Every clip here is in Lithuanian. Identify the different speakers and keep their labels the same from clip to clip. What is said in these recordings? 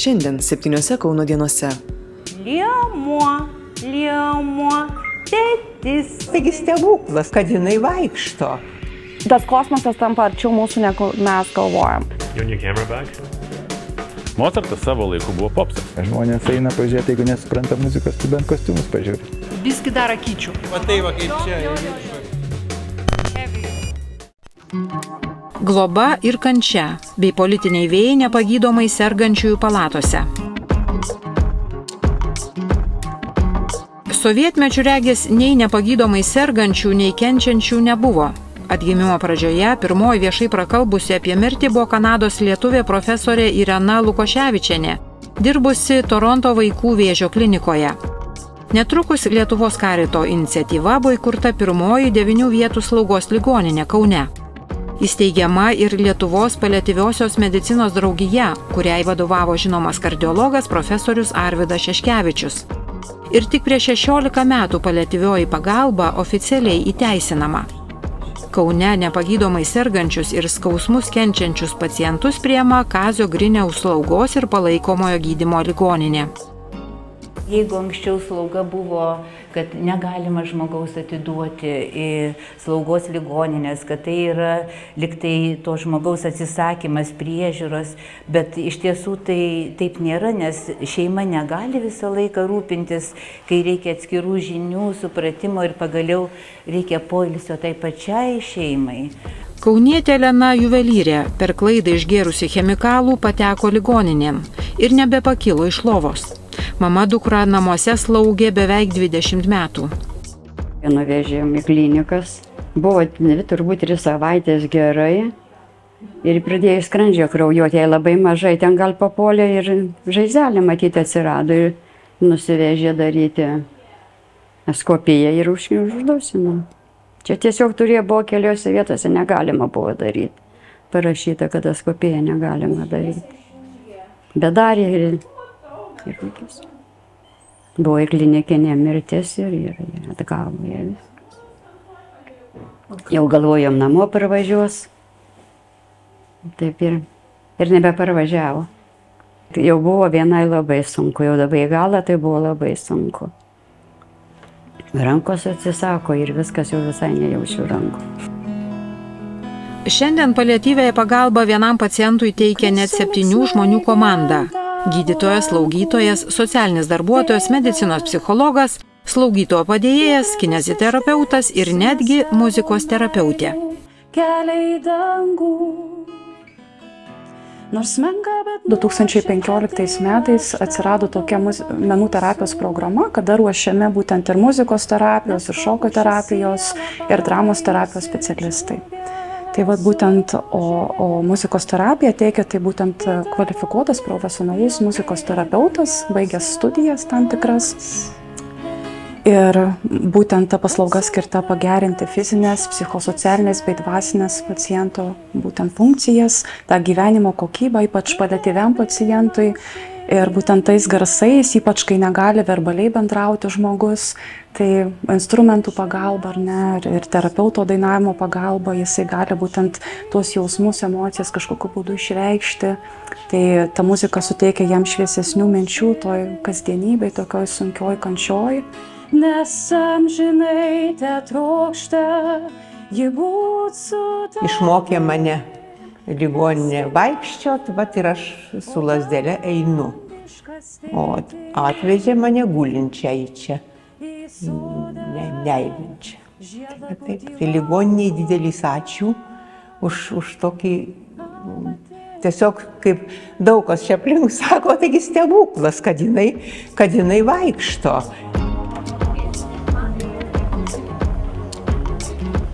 Speaker 1: Šiandien septyniose Kauno dienose.
Speaker 2: Liemuo, liemuo, tėtis.
Speaker 3: Taigi stebuklas, kad jinai vaikšto.
Speaker 4: Tas kosmosas tampa arčiau mūsų, negu mes galvojam.
Speaker 5: Mozartas savo laiku buvo popsas.
Speaker 6: Žmonės eina pažiūrėti, jeigu nesupranta muzikos, tai bent kostiumus pažiūri.
Speaker 7: Biski dar akyčių.
Speaker 8: Va tai va kaip čia.
Speaker 7: Globa ir kančia bei politiniai vėjai nepagydomai sergančiųjų palatose. Sovietmečių regės nei nepagydomai sergančių, nei kenčiančių nebuvo. Atgimimo pradžioje pirmoji viešai prakalbusi apie mirtį buvo Kanados lietuvė profesorė Irena Lukoševičianė, dirbusi Toronto vaikų vėžio klinikoje. Netrukus Lietuvos karito iniciatyva buvo įkurta pirmoji devinių vietų slaugos ligoninė Kaune. Įsteigiama ir Lietuvos paliatyviosios medicinos draugija, kuriai vadovavo žinomas kardiologas profesorius Arvidas Šeškevičius. Ir tik prieš 16 metų paliatyvioji pagalba oficialiai įteisinama. Kaune nepagydomai sergančius ir skausmus kenčiančius pacientus priema Kazio Griniaus slaugos ir palaikomojo gydimo ligoninė.
Speaker 2: Jeigu anksčiau slauga buvo, kad negalima žmogaus atiduoti į slaugos ligoninės, kad tai yra liktai to žmogaus atsisakymas priežiūros, bet iš tiesų tai taip nėra, nes šeima negali visą laiką rūpintis, kai reikia atskirų žinių, supratimo ir pagaliau reikia poilsio tai pačiai šeimai.
Speaker 7: Kaunietė Lena juvelyrė per klaidą išgėrusi chemikalų pateko ligoninėn ir nebepakilo iš lovos. Mama dukra namuose slaugė beveik 20 metų.
Speaker 9: Nuvežėm į klinikas. Buvo turbūt tris savaitės gerai. Ir pradėjo skrandžio kraujuoti, jai labai mažai, ten gal papolė ir žaizdelė matyti atsirado ir nusivežė daryti eskopiją ir uždusino. Čia tiesiog turėjo buvo keliose vietose, negalima buvo daryti. Parašyta, kad eskopiją negalima daryti. Bet darė ir, ir rūkės. Buvo ir klinikinė mirtis ir, ir, ir atgavo ją viską. Jau galvojom namo parvažiuos. Taip ir, ir nebeparvažiavo. Jau buvo vienai labai sunku, jau dabar į galą tai buvo labai sunku. Rankos atsisako ir viskas jau visai nejaučiu rankų.
Speaker 7: Šiandien paliatyvėje pagalba vienam pacientui teikia net septynių žmonių komanda. Gydytojas, slaugytojas, socialinis darbuotojas, medicinos psichologas, slaugytojo padėjėjas, kineziterapeutas ir netgi muzikos terapeutė.
Speaker 4: Keliai dangų. Nors menka, bet 2015 metais atsirado tokia menų terapijos programa, kada ruošiami būtent ir muzikos terapijos, ir šokio terapijos, ir dramos terapijos specialistai. Tai vad būtent, o, o muzikos terapija teikia tai būtent kvalifikuotas profesionalus muzikos terapeutas, baigęs studijas tam tikras. Ir būtent ta paslauga skirta pagerinti fizinės, psichosocialinės bei dvasinės paciento būtent funkcijas, tą gyvenimo kokybę, ypač padatyviam pacientui. Ir būtent tais garsais, ypač kai negali verbaliai bendrauti žmogus, tai instrumentų pagalba ar ne, ir, terapeuto dainavimo pagalba, jisai gali būtent tuos jausmus, emocijas kažkokiu būdu išreikšti. Tai ta muzika suteikia jam šviesesnių minčių toj kasdienybei, tokioj sunkioj kančioj nes amžinai te trokšta, ji būt su tavimi.
Speaker 3: Išmokė mane ligoninė vaikščiot, bet ir aš su lasdelė einu. O atvežė mane gulinčią į čia, ne, neįvinčią. Taip, tai ligoniniai didelis ačiū už, už tokį tiesiog kaip daug kas čia aplink sako, taigi stebuklas, kad jinai, kad jinai vaikšto.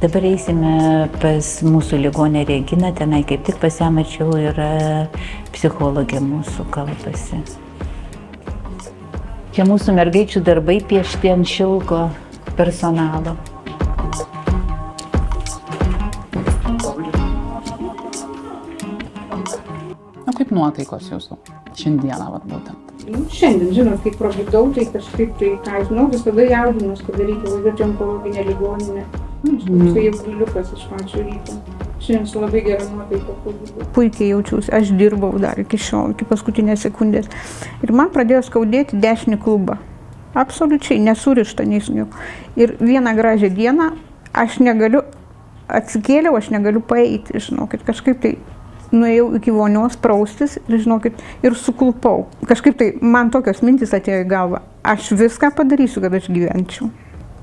Speaker 2: Dabar eisime pas mūsų ligonę Reginą, tenai kaip tik pasiamačiau yra psichologė mūsų kalbasi. Čia mūsų mergaičių darbai piešti ant šilko personalo.
Speaker 10: O kaip nuotaikos jūsų šiandieną, vat būtent?
Speaker 11: Nu, šiandien, žinot, kai prabudau, tai kažkaip, tai, ką žinau, visada jaudinuos, kad reikia važiuoti onkologinę ligoninę. Nu, toksai jauduliukas iš pačio ryto. Šiandien su labai gera nuotaika. buvo.
Speaker 8: puikiai jaučiausi, aš dirbau dar iki šiol, iki paskutinės sekundės. Ir man pradėjo skaudėti dešinį klubą. Absoliučiai nesurišta nei su niuo. Ir vieną gražią dieną aš negaliu, atsikėliau, aš negaliu paeiti, žinokit, kažkaip tai nuėjau iki vonios praustis ir, žinokit, ir suklupau. Kažkaip tai man tokios mintis atėjo į galvą. Aš viską padarysiu, kad aš gyvenčiau.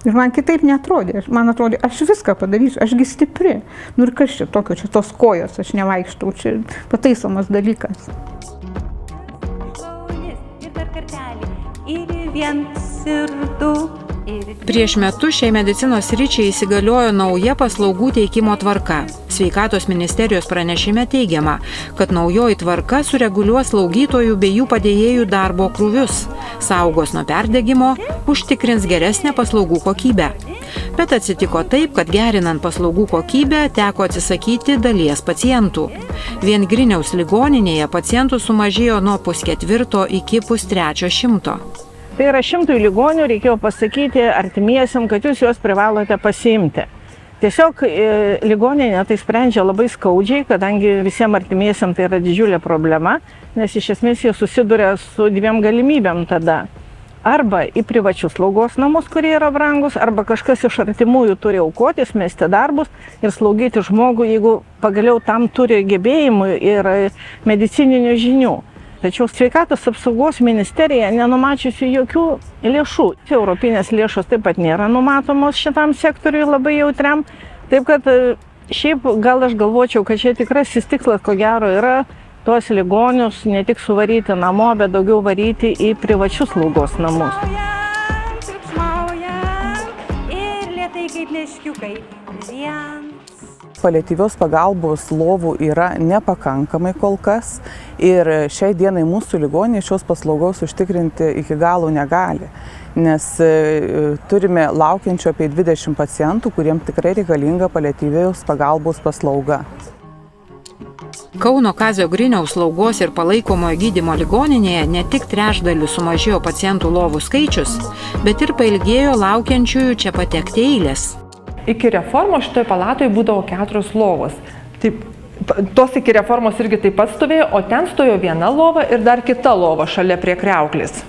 Speaker 8: Ir man kitaip netrodė. Man atrodė, aš viską padarysiu, ašgi stipri. Nu ir kas čia tokio, čia tos kojos, aš nevaikštau, čia pataisomas dalykas.
Speaker 7: Prieš metus šiai medicinos ryčiai įsigaliojo nauja paslaugų teikimo tvarka. Sveikatos ministerijos pranešime teigiama, kad naujoji tvarka sureguliuos slaugytojų bei jų padėjėjų darbo krūvius, saugos nuo perdegimo, užtikrins geresnę paslaugų kokybę. Bet atsitiko taip, kad gerinant paslaugų kokybę teko atsisakyti dalies pacientų. Vien Griniaus ligoninėje pacientų sumažėjo nuo pusketvirto iki pustrečio šimto.
Speaker 12: Tai yra šimtui ligonių reikėjo pasakyti artimiesiam, kad jūs juos privalote pasiimti. Tiesiog e, ligoninė tai sprendžia labai skaudžiai, kadangi visiems artimiesiam tai yra didžiulė problema, nes iš esmės jie susiduria su dviem galimybėm tada. Arba į privačius slaugos namus, kurie yra brangus, arba kažkas iš artimųjų turi aukotis, mesti darbus ir slaugyti žmogų, jeigu pagaliau tam turi gebėjimų ir e, medicininių žinių. Tačiau sveikatos apsaugos ministerija nenumačiusi jokių lėšų. Europinės lėšos taip pat nėra numatomos šitam sektoriui labai jautriam. Taip kad e, šiaip gal aš galvočiau, kad čia tikrasis tikslas, ko gero, yra tuos ligonius ne tik suvaryti namo, bet daugiau varyti į privačius slaugos namus.
Speaker 2: ir lietai kaip leškiukai. Viens.
Speaker 13: Paliatyvios pagalbos lovų yra nepakankamai kol kas ir šiai dienai mūsų ligonė šios paslaugos užtikrinti iki galo negali, nes e, turime laukiančių apie 20 pacientų, kuriems tikrai reikalinga paliatyvios pagalbos paslauga.
Speaker 7: Kauno Kazio Griniaus slaugos ir palaikomojo gydymo ligoninėje ne tik trešdaliu sumažėjo pacientų lovų skaičius, bet ir pailgėjo laukiančiųjų čia patekti eilės.
Speaker 14: Iki reformos šitoje palatoje būdavo keturios lovos. Taip, tos iki reformos irgi taip pat stovėjo, o ten stovėjo viena lova ir dar kita lova šalia prie kreuklis.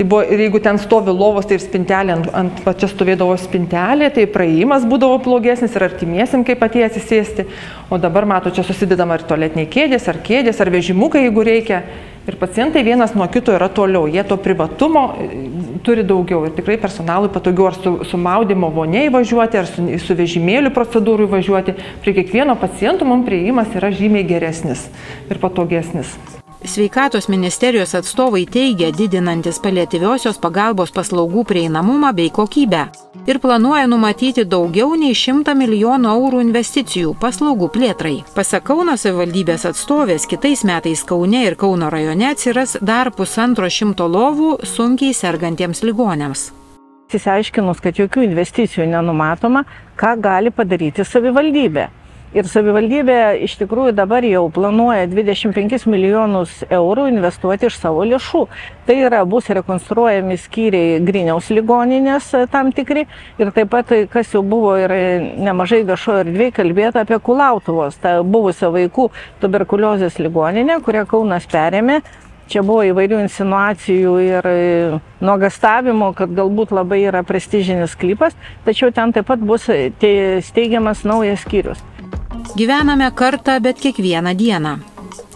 Speaker 14: Tai buvo, ir jeigu ten stovi lovos, tai ir spintelė, ant, ant pačia stovėdavo spintelė, tai praėjimas būdavo blogesnis ir artimiesim kaip atėjo atsisėsti. O dabar, mato, čia susidedama ir toletiniai kėdės, ar kėdės, ar vežimukai, jeigu reikia. Ir pacientai vienas nuo kito yra toliau. Jie to privatumo e, turi daugiau. Ir tikrai personalui patogiau ar su, su maudimo vonia įvažiuoti, ar su, su vežimėliu procedūrų įvažiuoti. Prie kiekvieno paciento mums prieimas yra žymiai geresnis ir patogesnis.
Speaker 7: Sveikatos ministerijos atstovai teigia didinantis paliatyviosios pagalbos paslaugų prieinamumą bei kokybę ir planuoja numatyti daugiau nei 100 milijonų eurų investicijų paslaugų plėtrai. Pasak Kauno savivaldybės atstovės, kitais metais Kaune ir Kauno rajone atsiras dar pusantro šimto lovų sunkiai sergantiems ligonėms.
Speaker 12: Įsiaiškinus, kad jokių investicijų nenumatoma, ką gali padaryti savivaldybė. Ir savivaldybė iš tikrųjų dabar jau planuoja 25 milijonus eurų investuoti iš savo lėšų. Tai yra, bus rekonstruojami skyriai Griniaus ligoninės e, tam tikri ir taip pat, e, kas jau buvo ir e, nemažai viešojo erdvėje kalbėta apie Kulautuvos, tą buvusią vaikų tuberkuliozės ligoninę, kurią Kaunas perėmė. Čia buvo įvairių insinuacijų ir nuogastavimo, kad galbūt labai yra prestižinis klipas, tačiau ten taip pat bus te- steigiamas naujas skyrius.
Speaker 7: Gyvename kartą, bet kiekvieną dieną.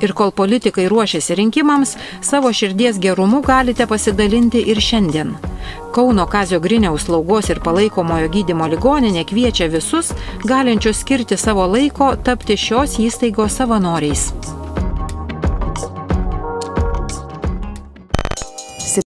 Speaker 7: Ir kol politikai ruošiasi rinkimams, savo širdies gerumu galite pasidalinti ir šiandien. Kauno Kazio Griniaus slaugos ir palaikomojo gydymo ligoninė kviečia visus, galinčius skirti savo laiko, tapti šios įstaigos savanoriais.